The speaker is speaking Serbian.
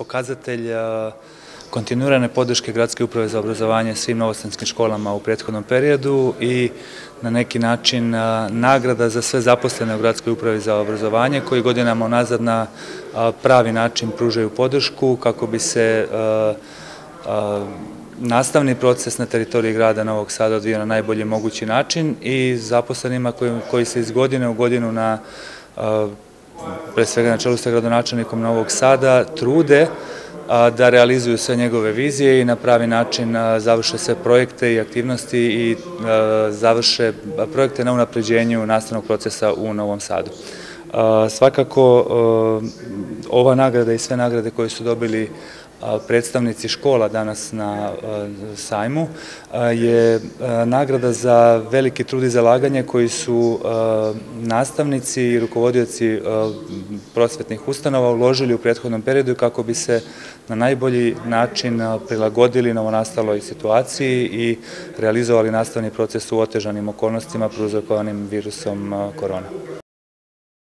pokazatelj kontinuirane podrške Gradske uprave za obrazovanje svim novostanskim školama u prethodnom periodu i na neki način nagrada za sve zaposlene u Gradskoj upravi za obrazovanje koji godinama nazad na pravi način pružaju podršku kako bi se nastavni proces na teritoriji grada Novog Sada odvija na najbolji mogući način i zaposlenima koji se iz godine u godinu na pre svega na čelu sa gradonačelnikom Novog Sada trude da realizuju sve njegove vizije i na pravi način završe sve projekte i aktivnosti i završe projekte na unapređenju nastavnog procesa u Novom Sadu. Svakako, ova nagrada i sve nagrade koje su dobili predstavnici škola danas na sajmu je nagrada za veliki trud i zalaganje koji su nastavnici i rukovodioci prosvetnih ustanova uložili u prethodnom periodu kako bi se na najbolji način prilagodili novonastaloj situaciji i realizovali nastavni proces u otežanim okolnostima prouzrokovanim virusom korona.